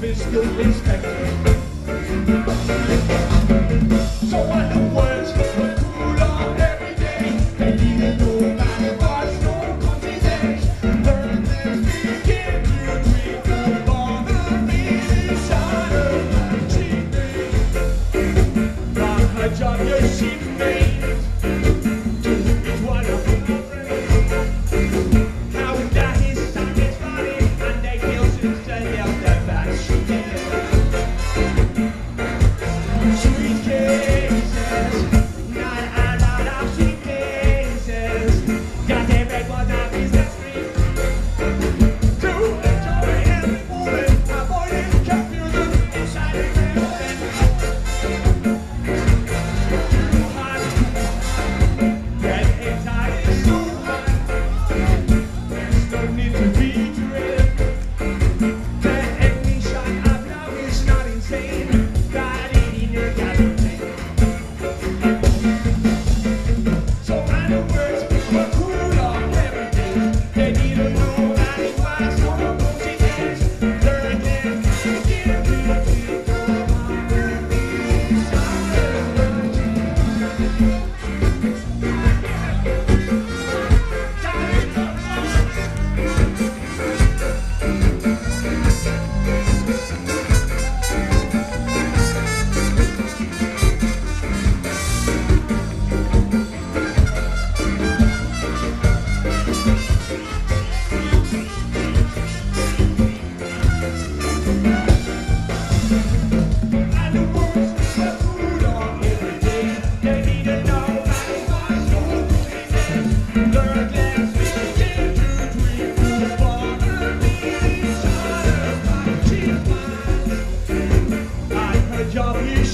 Fiscal inspector. same.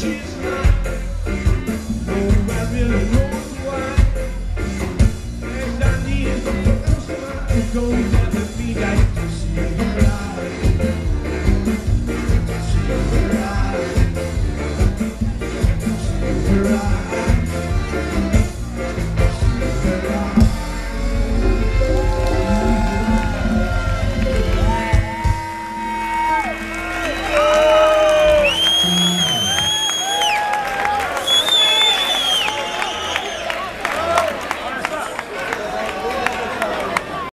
Goes